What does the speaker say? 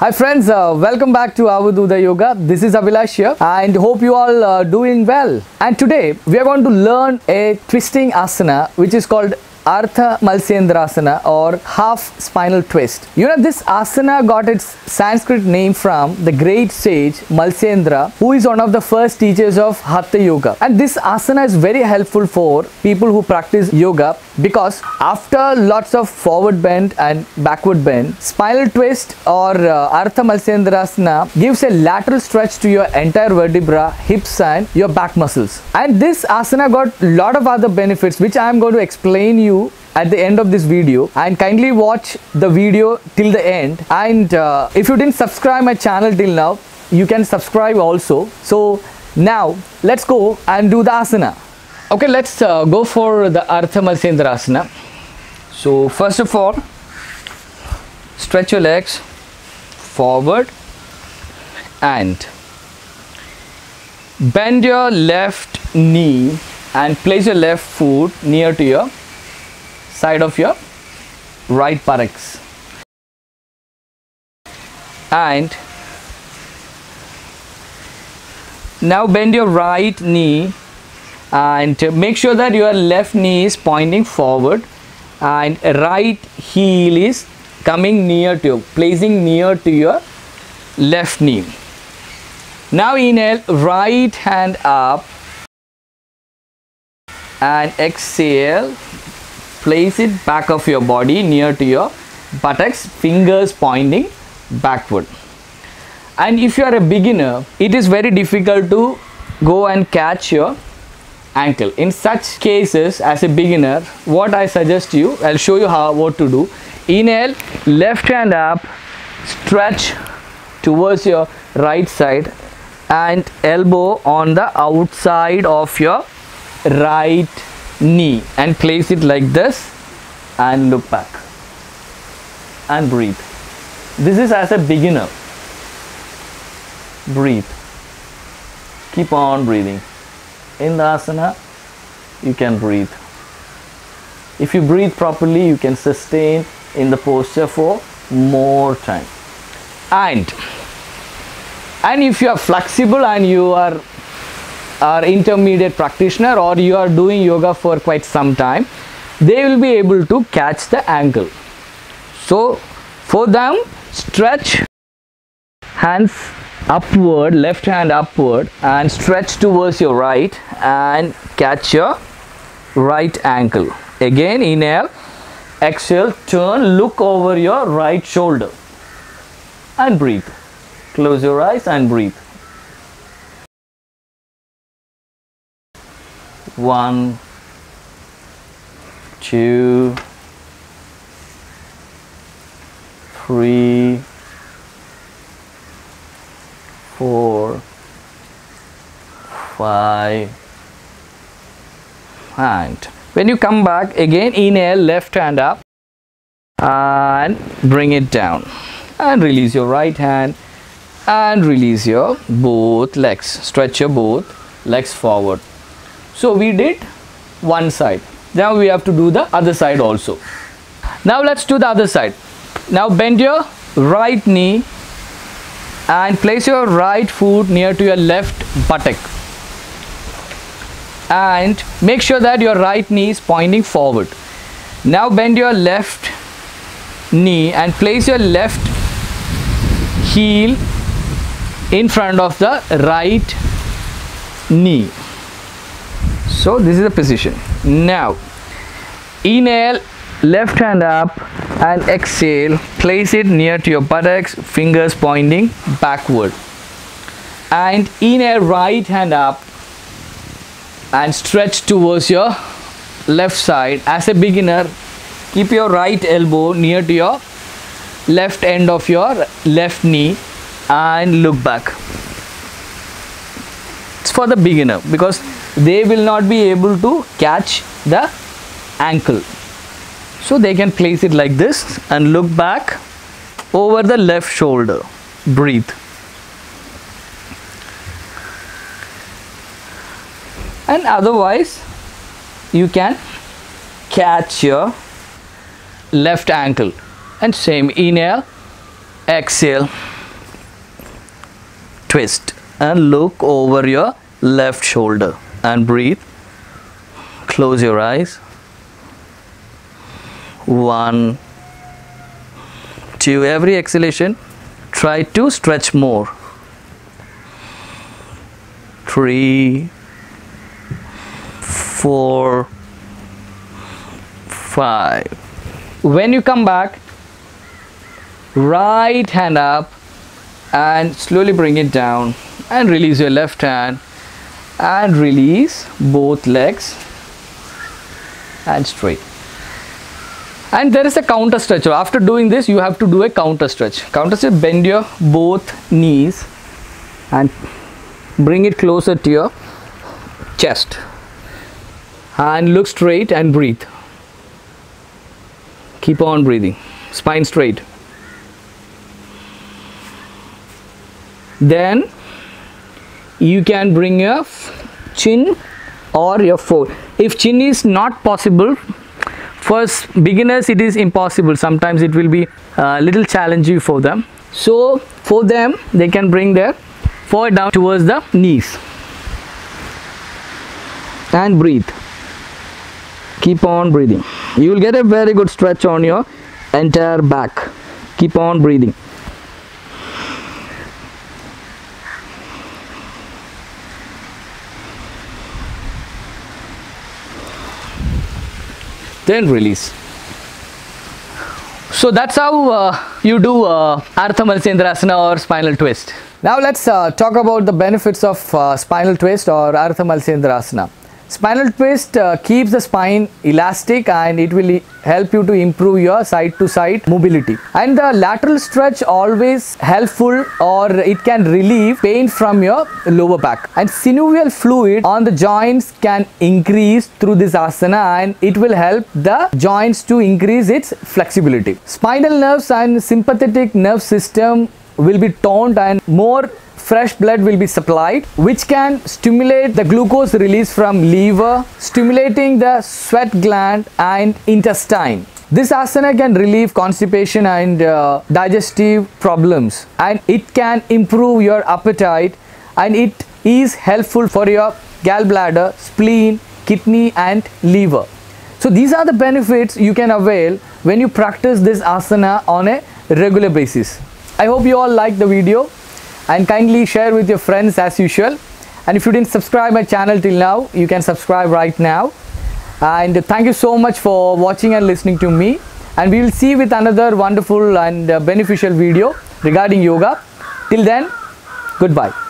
Hi friends, uh, welcome back to Avadhuta Yoga. This is Abhilash here and hope you all are doing well. And today we are going to learn a twisting asana which is called Ardha Matsyendrasana or half spinal twist. You know this asana got its Sanskrit name from the great sage Matsyendra who is one of the first teachers of Hatha Yoga. And this asana is very helpful for people who practice yoga because after lots of forward bend and backward bend, spinal twist or uh, Ardha Matsyendrasana gives a lateral stretch to your entire vertebra, hips and your back muscles. And this asana got a lot of other benefits which I am going to explain you at the end of this video and kindly watch the video till the end. And uh, if you didn't subscribe my channel till now you can subscribe also. So now let's go and do the asana. Okay let's uh, go for the Ardha Matsyendrasana so first of all stretch your legs forward and bend your left knee and place your left foot near to your side of your right buttocks and now bend your right knee and make sure that your left knee is pointing forward and right heel is coming near to you placing near to your left knee. Now inhale right hand up and exhale place it back of your body near to your buttocks fingers pointing backward. And if you are a beginner it is very difficult to go and catch your ankle. In such cases as a beginner what i suggest you i'll show you how what to do. Inhale left hand up stretch towards your right side and elbow on the outside of your right knee and place it like this and look back and breathe. This is as a beginner. Breathe. Keep on breathing. In the asana you can breathe. If you breathe properly you can sustain in the posture for more time. And and if you are flexible and you are are intermediate practitioner or you are doing yoga for quite some time they will be able to catch the ankle so for them stretch hands upward left hand upward and stretch towards your right and catch your right ankle again inhale exhale turn look over your right shoulder and breathe. Close your eyes and breathe one two three four five and when you come back again inhale left hand up and bring it down and release your right hand and release your both legs. Stretch your both legs forward so we did one side. Now we have to do the other side also. Now let's do the other side. Now bend your right knee and place your right foot near to your left buttock. And make sure that your right knee is pointing forward. Now bend your left knee and place your left heel in front of the right knee so this is the position. Now inhale left hand up and exhale. Place it near to your buttocks fingers pointing backward. And inhale right hand up and stretch towards your left side. As a beginner keep your right elbow near to your left end of your left knee and look back. It's for the beginner because they will not be able to catch the ankle. So they can place it like this and look back over the left shoulder. Breathe. And otherwise you can catch your left ankle. And same inhale exhale twist and look over your left shoulder and breathe. Close your eyes. One two every exhalation try to stretch more. Three four five. When you come back right hand up and slowly bring it down and release your left hand and release both legs and straight. And there is a counter stretch. After doing this you have to do a counter stretch. Counter stretch bend your both knees and bring it closer to your chest. And look straight and breathe. Keep on breathing. Spine straight. Then you can bring your chin or your forehead. If chin is not possible for beginners it is impossible. Sometimes it will be a little challenging for them. So for them they can bring their forehead down towards the knees. And breathe. Keep on breathing. You will get a very good stretch on your entire back. Keep on breathing then release so that's how uh, you do uh, Ardha Matsyendrasana or spinal twist. Now let's uh, talk about the benefits of uh, spinal twist or Ardha Matsyendrasana. Spinal twist uh, keeps the spine elastic and it will help you to improve your side to side mobility. And the lateral stretch always helpful or it can relieve pain from your lower back. And synovial fluid on the joints can increase through this asana and it will help the joints to increase its flexibility. Spinal nerves and sympathetic nerve system will be toned and more fresh blood will be supplied which can stimulate the glucose release from liver stimulating the sweat gland and intestine. This asana can relieve constipation and uh, digestive problems and it can improve your appetite and it is helpful for your gallbladder spleen kidney and liver. So these are the benefits you can avail when you practice this asana on a regular basis. I hope you all like the video and kindly share with your friends as usual. And if you didn't subscribe my channel till now you can subscribe right now. And thank you so much for watching and listening to me. And we will see with another wonderful and beneficial video regarding yoga. Till then goodbye